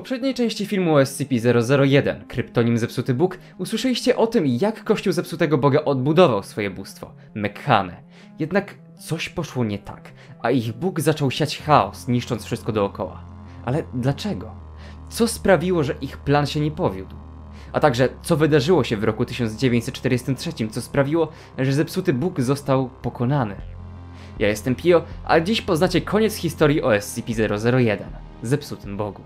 poprzedniej części filmu SCP-001, kryptonim Zepsuty Bóg, usłyszeliście o tym, jak Kościół Zepsutego Boga odbudował swoje bóstwo, Mekhanę. Jednak coś poszło nie tak, a ich Bóg zaczął siać chaos, niszcząc wszystko dookoła. Ale dlaczego? Co sprawiło, że ich plan się nie powiódł? A także, co wydarzyło się w roku 1943, co sprawiło, że Zepsuty Bóg został pokonany? Ja jestem Pio, a dziś poznacie koniec historii o SCP-001, Zepsutym Bogu.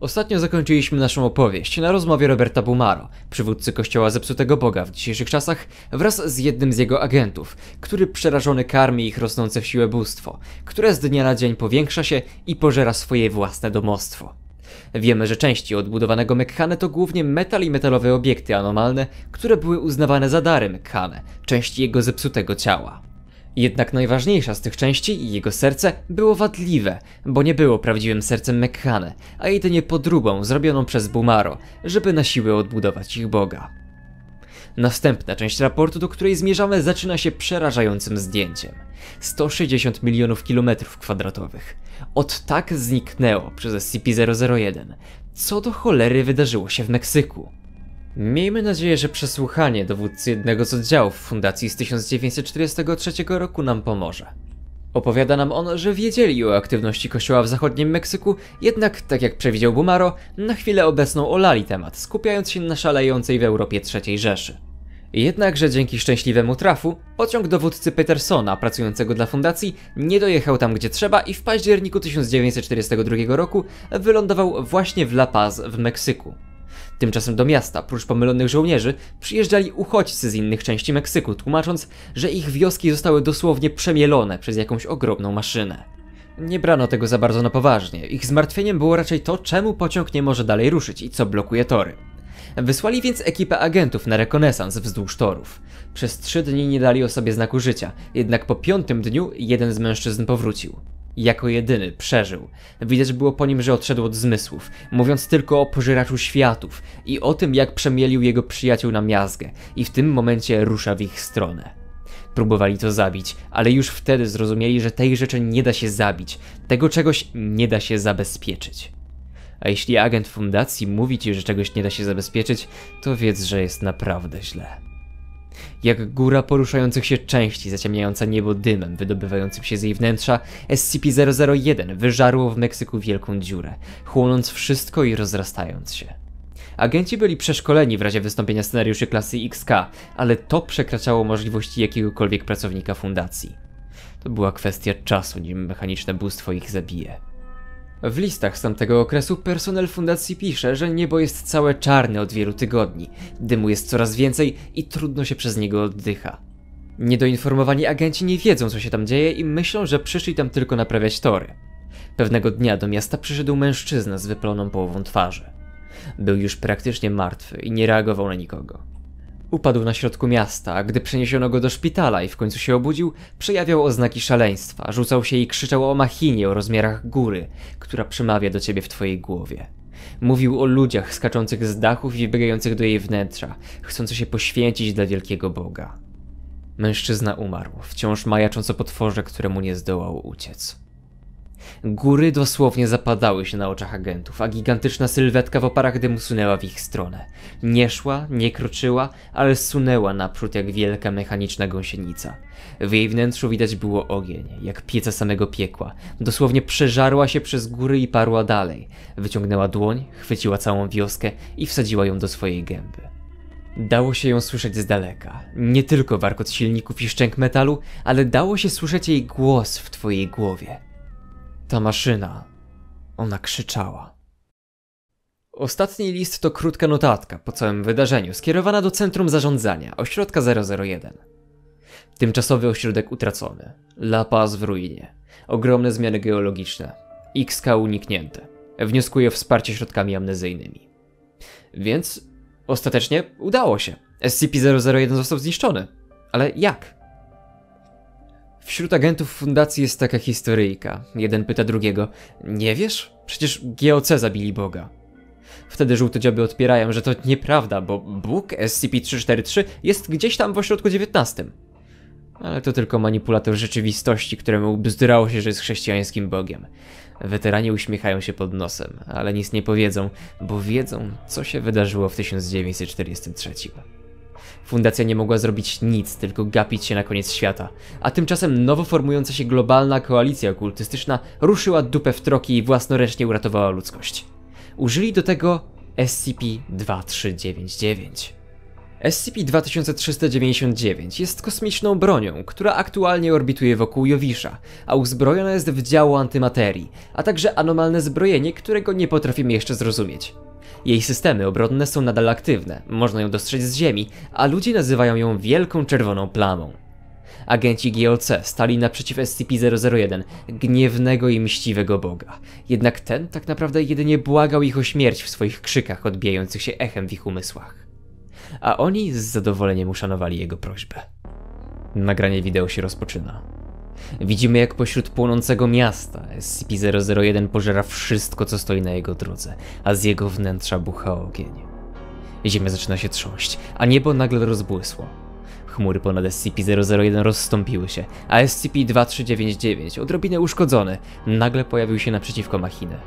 Ostatnio zakończyliśmy naszą opowieść na rozmowie Roberta Bumaro, przywódcy kościoła zepsutego Boga w dzisiejszych czasach, wraz z jednym z jego agentów, który przerażony karmi ich rosnące w siłę bóstwo, które z dnia na dzień powiększa się i pożera swoje własne domostwo. Wiemy, że części odbudowanego Mekhane to głównie metal i metalowe obiekty anomalne, które były uznawane za dary Mekhane, części jego zepsutego ciała. Jednak najważniejsza z tych części, jego serce, było wadliwe, bo nie było prawdziwym sercem Mekhane, a jedynie podróbą zrobioną przez Bumaro, żeby na siłę odbudować ich boga. Następna część raportu, do której zmierzamy, zaczyna się przerażającym zdjęciem. 160 milionów kilometrów kwadratowych. Od tak zniknęło przez SCP-001. Co do cholery wydarzyło się w Meksyku? Miejmy nadzieję, że przesłuchanie dowódcy jednego z oddziałów fundacji z 1943 roku nam pomoże. Opowiada nam on, że wiedzieli o aktywności kościoła w zachodnim Meksyku, jednak, tak jak przewidział Bumaro, na chwilę obecną olali temat, skupiając się na szalejącej w Europie III Rzeszy. Jednakże dzięki szczęśliwemu trafu, pociąg dowódcy Petersona, pracującego dla fundacji, nie dojechał tam gdzie trzeba i w październiku 1942 roku wylądował właśnie w La Paz w Meksyku. Tymczasem do miasta, prócz pomylonych żołnierzy, przyjeżdżali uchodźcy z innych części Meksyku, tłumacząc, że ich wioski zostały dosłownie przemielone przez jakąś ogromną maszynę. Nie brano tego za bardzo na poważnie. Ich zmartwieniem było raczej to, czemu pociąg nie może dalej ruszyć i co blokuje tory. Wysłali więc ekipę agentów na rekonesans wzdłuż torów. Przez trzy dni nie dali o sobie znaku życia, jednak po piątym dniu jeden z mężczyzn powrócił. Jako jedyny przeżył. Widać było po nim, że odszedł od zmysłów, mówiąc tylko o pożeraczu światów i o tym, jak przemielił jego przyjaciół na miazgę i w tym momencie rusza w ich stronę. Próbowali to zabić, ale już wtedy zrozumieli, że tej rzeczy nie da się zabić, tego czegoś nie da się zabezpieczyć. A jeśli agent fundacji mówi ci, że czegoś nie da się zabezpieczyć, to wiedz, że jest naprawdę źle. Jak góra poruszających się części zaciemniająca niebo dymem wydobywającym się z jej wnętrza, SCP-001 wyżarło w Meksyku wielką dziurę, chłonąc wszystko i rozrastając się. Agenci byli przeszkoleni w razie wystąpienia scenariuszy klasy XK, ale to przekraczało możliwości jakiegokolwiek pracownika fundacji. To była kwestia czasu, nim mechaniczne bóstwo ich zabije. W listach z tamtego okresu personel fundacji pisze, że niebo jest całe czarne od wielu tygodni, dymu jest coraz więcej i trudno się przez niego oddycha. Niedoinformowani agenci nie wiedzą co się tam dzieje i myślą, że przyszli tam tylko naprawiać tory. Pewnego dnia do miasta przyszedł mężczyzna z wyploną połową twarzy. Był już praktycznie martwy i nie reagował na nikogo. Upadł na środku miasta, a gdy przeniesiono go do szpitala i w końcu się obudził, przejawiał oznaki szaleństwa, rzucał się i krzyczał o machinie o rozmiarach góry, która przemawia do ciebie w twojej głowie. Mówił o ludziach skaczących z dachów i wybiegających do jej wnętrza, chcących się poświęcić dla wielkiego Boga. Mężczyzna umarł, wciąż majacząc o potworze, któremu nie zdołał uciec. Góry dosłownie zapadały się na oczach agentów, a gigantyczna sylwetka w oparach dymu sunęła w ich stronę. Nie szła, nie kroczyła, ale sunęła naprzód jak wielka mechaniczna gąsienica. W jej wnętrzu widać było ogień, jak pieca samego piekła. Dosłownie przeżarła się przez góry i parła dalej. Wyciągnęła dłoń, chwyciła całą wioskę i wsadziła ją do swojej gęby. Dało się ją słyszeć z daleka. Nie tylko warkot silników i szczęk metalu, ale dało się słyszeć jej głos w twojej głowie. Ta maszyna. Ona krzyczała. Ostatni list to krótka notatka po całym wydarzeniu, skierowana do Centrum Zarządzania, ośrodka 001. Tymczasowy ośrodek utracony. La Paz w ruinie. Ogromne zmiany geologiczne. XK uniknięte. Wnioskuje o wsparcie środkami amnezyjnymi. Więc ostatecznie udało się. SCP-001 został zniszczony. Ale jak? Wśród agentów fundacji jest taka historyjka. Jeden pyta drugiego: Nie wiesz? Przecież GOC zabili Boga. Wtedy żółtodzioby odpierają, że to nieprawda, bo Bóg SCP-343 jest gdzieś tam w ośrodku XIX. Ale to tylko manipulator rzeczywistości, któremu bzdurało się, że jest chrześcijańskim Bogiem. Weterani uśmiechają się pod nosem, ale nic nie powiedzą, bo wiedzą, co się wydarzyło w 1943. Fundacja nie mogła zrobić nic, tylko gapić się na koniec świata. A tymczasem nowo formująca się globalna koalicja okultystyczna ruszyła dupę w troki i własnoręcznie uratowała ludzkość. Użyli do tego SCP-2399. SCP-2399 jest kosmiczną bronią, która aktualnie orbituje wokół Jowisza, a uzbrojona jest w działo antymaterii, a także anomalne zbrojenie, którego nie potrafimy jeszcze zrozumieć. Jej systemy obronne są nadal aktywne, można ją dostrzec z Ziemi, a ludzie nazywają ją Wielką Czerwoną Plamą. Agenci GOC stali naprzeciw SCP-001, gniewnego i mściwego Boga. Jednak ten tak naprawdę jedynie błagał ich o śmierć w swoich krzykach odbijających się echem w ich umysłach. A oni z zadowoleniem uszanowali jego prośbę. Nagranie wideo się rozpoczyna. Widzimy jak pośród płonącego miasta SCP-001 pożera wszystko co stoi na jego drodze, a z jego wnętrza bucha ogień. Ziemia zaczyna się trząść, a niebo nagle rozbłysło. Chmury ponad SCP-001 rozstąpiły się, a SCP-2399, odrobinę uszkodzony, nagle pojawił się naprzeciwko machinę.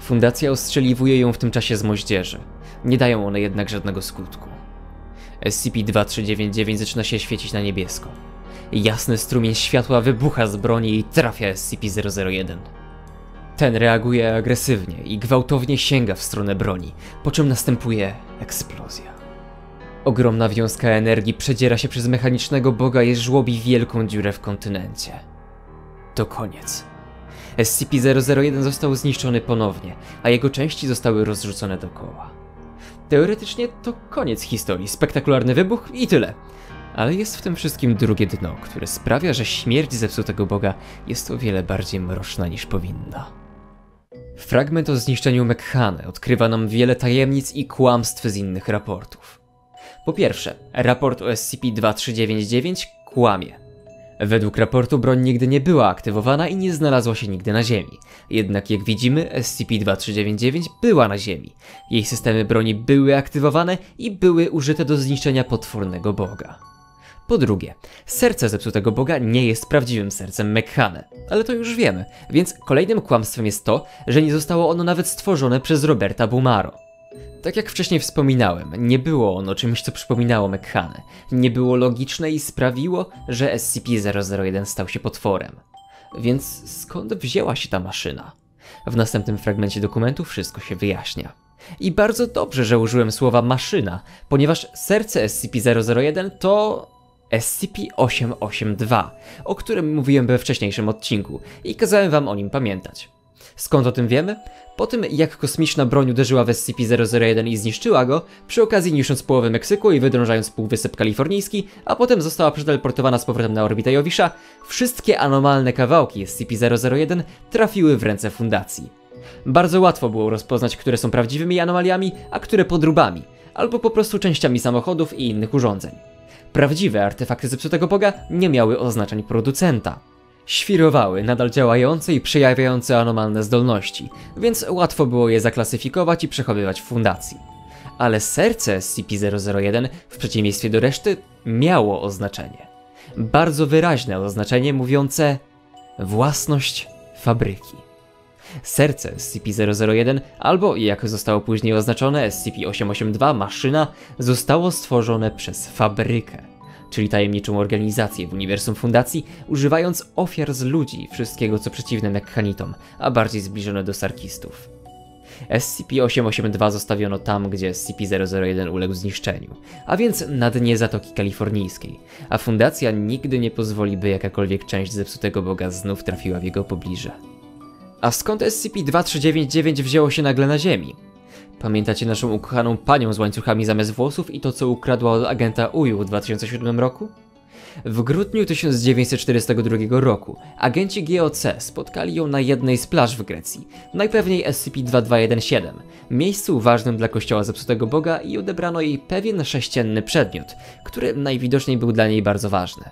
Fundacja ostrzeliwuje ją w tym czasie z moździerzy. Nie dają one jednak żadnego skutku. SCP-2399 zaczyna się świecić na niebiesko. Jasny strumień światła wybucha z broni i trafia SCP-001. Ten reaguje agresywnie i gwałtownie sięga w stronę broni, po czym następuje eksplozja. Ogromna wiązka energii przedziera się przez mechanicznego boga i żłobi wielką dziurę w kontynencie. To koniec. SCP-001 został zniszczony ponownie, a jego części zostały rozrzucone dookoła. Teoretycznie to koniec historii, spektakularny wybuch i tyle. Ale jest w tym wszystkim drugie dno, które sprawia, że śmierć zepsutego Boga jest o wiele bardziej mroczna niż powinna. Fragment o zniszczeniu Mekhane odkrywa nam wiele tajemnic i kłamstw z innych raportów. Po pierwsze, raport o SCP-2399 kłamie. Według raportu broń nigdy nie była aktywowana i nie znalazła się nigdy na Ziemi. Jednak jak widzimy, SCP-2399 była na Ziemi. Jej systemy broni były aktywowane i były użyte do zniszczenia potwornego boga. Po drugie, serce zepsutego boga nie jest prawdziwym sercem Mekhane, ale to już wiemy, więc kolejnym kłamstwem jest to, że nie zostało ono nawet stworzone przez Roberta Bumaro. Tak jak wcześniej wspominałem, nie było ono czymś, co przypominało Mekhane. Nie było logiczne i sprawiło, że SCP-001 stał się potworem. Więc skąd wzięła się ta maszyna? W następnym fragmencie dokumentu wszystko się wyjaśnia. I bardzo dobrze, że użyłem słowa maszyna, ponieważ serce SCP-001 to SCP-882, o którym mówiłem we wcześniejszym odcinku i kazałem wam o nim pamiętać. Skąd o tym wiemy? Po tym, jak kosmiczna broń uderzyła w SCP-001 i zniszczyła go, przy okazji niszcząc połowę Meksyku i wydrążając półwysep kalifornijski, a potem została przeteleportowana z powrotem na orbitę Jowisza, wszystkie anomalne kawałki SCP-001 trafiły w ręce fundacji. Bardzo łatwo było rozpoznać, które są prawdziwymi anomaliami, a które podróbami, albo po prostu częściami samochodów i innych urządzeń. Prawdziwe artefakty zepsutego Boga nie miały oznaczeń producenta. Świrowały nadal działające i przejawiające anomalne zdolności, więc łatwo było je zaklasyfikować i przechowywać w fundacji. Ale serce SCP-001, w przeciwieństwie do reszty, miało oznaczenie. Bardzo wyraźne oznaczenie mówiące własność fabryki. Serce SCP-001, albo jak zostało później oznaczone SCP-882, maszyna, zostało stworzone przez fabrykę czyli tajemniczą organizację w uniwersum fundacji, używając ofiar z ludzi, wszystkiego co przeciwne mekhanitom, a bardziej zbliżone do sarkistów. SCP-882 zostawiono tam, gdzie SCP-001 uległ zniszczeniu, a więc na dnie Zatoki Kalifornijskiej, a fundacja nigdy nie pozwoli, by jakakolwiek część zepsutego Boga znów trafiła w jego pobliże. A skąd SCP-2399 wzięło się nagle na Ziemi? Pamiętacie naszą ukochaną panią z łańcuchami zamiast włosów i to, co ukradła od agenta UJU w 2007 roku? W grudniu 1942 roku agenci GOC spotkali ją na jednej z plaż w Grecji, najpewniej SCP-2217, miejscu ważnym dla kościoła zepsutego Boga i odebrano jej pewien sześcienny przedmiot, który najwidoczniej był dla niej bardzo ważny.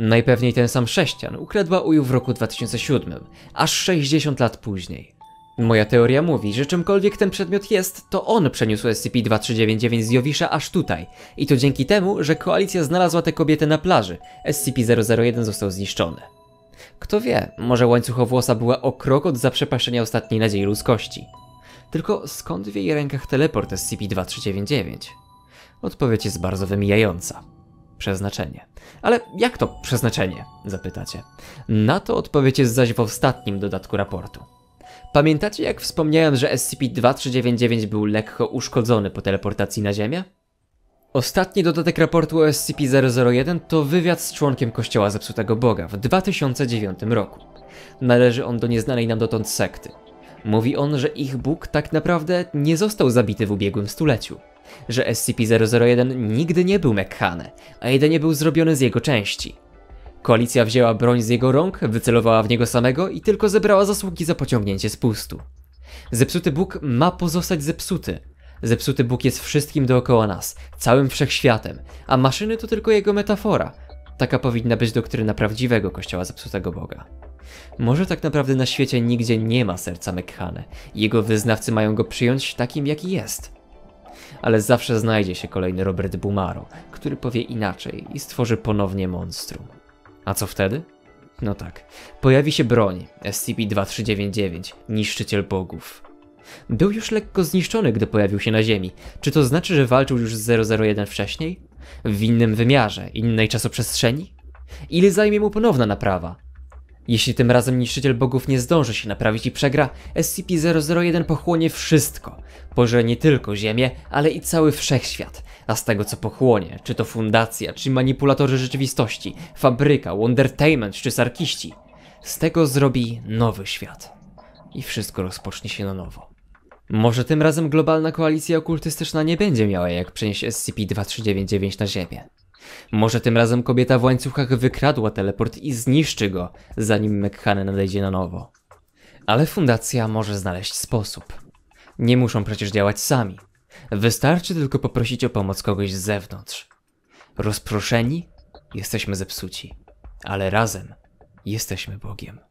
Najpewniej ten sam sześcian ukradła UJU w roku 2007, aż 60 lat później. Moja teoria mówi, że czymkolwiek ten przedmiot jest, to on przeniósł SCP-2399 z Jowisza aż tutaj. I to dzięki temu, że koalicja znalazła tę kobietę na plaży. SCP-001 został zniszczony. Kto wie, może łańcuchowłosa była o krok od zaprzepaszczenia ostatniej nadziei ludzkości. Tylko skąd w jej rękach teleport SCP-2399? Odpowiedź jest bardzo wymijająca. Przeznaczenie. Ale jak to przeznaczenie? Zapytacie. Na to odpowiedź jest zaś w ostatnim dodatku raportu. Pamiętacie jak wspomniałem, że SCP-2399 był lekko uszkodzony po teleportacji na Ziemię? Ostatni dodatek raportu o SCP-001 to wywiad z członkiem Kościoła Zepsutego Boga w 2009 roku. Należy on do nieznanej nam dotąd sekty. Mówi on, że ich Bóg tak naprawdę nie został zabity w ubiegłym stuleciu. Że SCP-001 nigdy nie był Mekhane, a jedynie był zrobiony z jego części. Koalicja wzięła broń z jego rąk, wycelowała w niego samego i tylko zebrała zasługi za pociągnięcie spustu. Zepsuty Bóg ma pozostać zepsuty. Zepsuty Bóg jest wszystkim dookoła nas, całym wszechświatem, a maszyny to tylko jego metafora. Taka powinna być doktryna prawdziwego kościoła zepsutego Boga. Może tak naprawdę na świecie nigdzie nie ma serca Mekhane. Jego wyznawcy mają go przyjąć takim, jaki jest. Ale zawsze znajdzie się kolejny Robert Bumaro, który powie inaczej i stworzy ponownie monstrum. A co wtedy? No tak, pojawi się broń SCP-2399, niszczyciel bogów. Był już lekko zniszczony, gdy pojawił się na Ziemi. Czy to znaczy, że walczył już z 001 wcześniej? W innym wymiarze, innej czasoprzestrzeni? Ile zajmie mu ponowna naprawa? Jeśli tym razem niszczyciel bogów nie zdąży się naprawić i przegra, SCP-001 pochłonie wszystko. Pożre nie tylko Ziemię, ale i cały wszechświat. A z tego co pochłonie, czy to fundacja, czy manipulatorzy rzeczywistości, fabryka, Wondertainment, czy sarkiści, z tego zrobi nowy świat. I wszystko rozpocznie się na nowo. Może tym razem globalna koalicja okultystyczna nie będzie miała jak przenieść SCP-2399 na Ziemię. Może tym razem kobieta w łańcuchach wykradła teleport i zniszczy go, zanim Mekhane nadejdzie na nowo. Ale fundacja może znaleźć sposób. Nie muszą przecież działać sami. Wystarczy tylko poprosić o pomoc kogoś z zewnątrz. Rozproszeni jesteśmy zepsuci, ale razem jesteśmy Bogiem.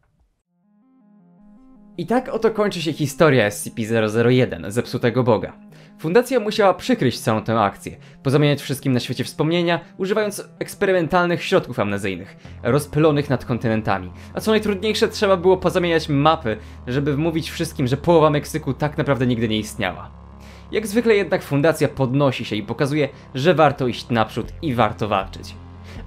I tak oto kończy się historia SCP-001, zepsutego Boga. Fundacja musiała przykryć całą tę akcję, pozamieniać wszystkim na świecie wspomnienia, używając eksperymentalnych środków amnezyjnych, rozpylonych nad kontynentami. A co najtrudniejsze, trzeba było pozamieniać mapy, żeby wmówić wszystkim, że połowa Meksyku tak naprawdę nigdy nie istniała. Jak zwykle jednak fundacja podnosi się i pokazuje, że warto iść naprzód i warto walczyć.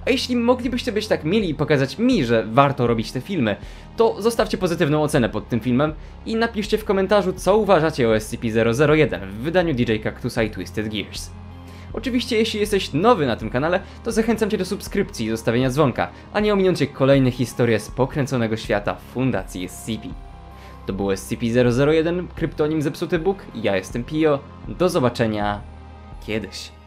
A jeśli moglibyście być tak mili i pokazać mi, że warto robić te filmy, to zostawcie pozytywną ocenę pod tym filmem i napiszcie w komentarzu, co uważacie o SCP-001 w wydaniu DJ Cactusa i Twisted Gears. Oczywiście, jeśli jesteś nowy na tym kanale, to zachęcam Cię do subskrypcji i zostawienia dzwonka, a nie ominącie kolejne historie z pokręconego świata Fundacji SCP. To był SCP-001, kryptonim Zepsuty Bóg, ja jestem Pio, do zobaczenia kiedyś.